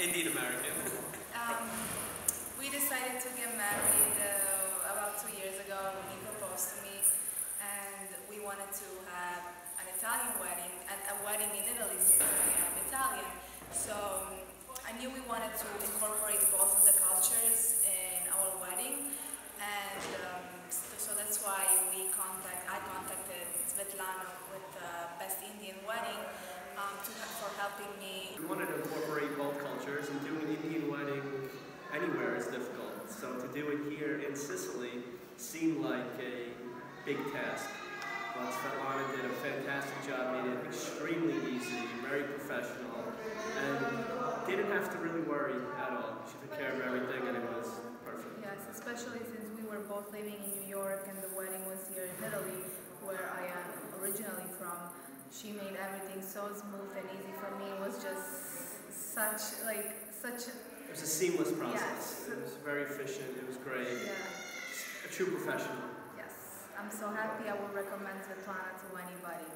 Indian American. Um, we decided to get married uh, about two years ago. He proposed to me, and we wanted to have an Italian wedding, and a wedding in Italy since I am Italian. So um, I knew we wanted to incorporate both of the cultures in our wedding, and um, so, so that's why we contact. I contacted Svetlana with the Best Indian Wedding um, to, for helping me We wanted to incorporate both cultures, and doing an Indian wedding anywhere is difficult. So to do it here in Sicily seemed like a big task. But Svetlana did a fantastic job, made it extremely easy, very professional, and didn't have to really worry at all. She took care of everything, and it was perfect. Yes, especially since we were both living in New York and the wedding was here in Italy, where I am originally from. She made everything so smooth and easy for me. It was just such like such a, It was a seamless process. Yes. It was very efficient. It was great. yeah. A true professional. Yes, I'm so happy. I would recommend Svetlana to anybody.